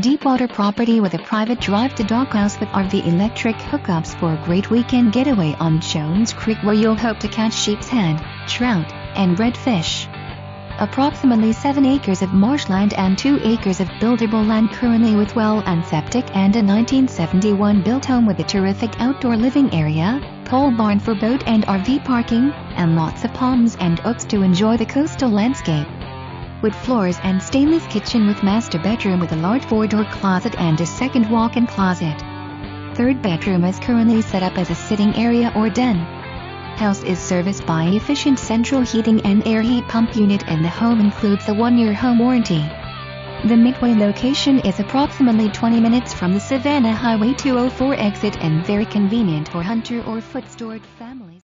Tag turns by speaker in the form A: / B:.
A: Deepwater property with a private drive to dockhouse with RV electric hookups for a great weekend getaway on Jones Creek where you'll hope to catch sheepshead, trout, and redfish. Approximately 7 acres of marshland and 2 acres of buildable land currently with well and septic and a 1971 built home with a terrific outdoor living area, pole barn for boat and RV parking, and lots of palms and oaks to enjoy the coastal landscape wood floors and stainless kitchen with master bedroom with a large four-door closet and a second walk-in closet. Third bedroom is currently set up as a sitting area or den. House is serviced by efficient central heating and air heat pump unit and the home includes a one-year home warranty. The Midway location is approximately 20 minutes from the Savannah Highway 204 exit and very convenient for hunter or Fort Stewart families.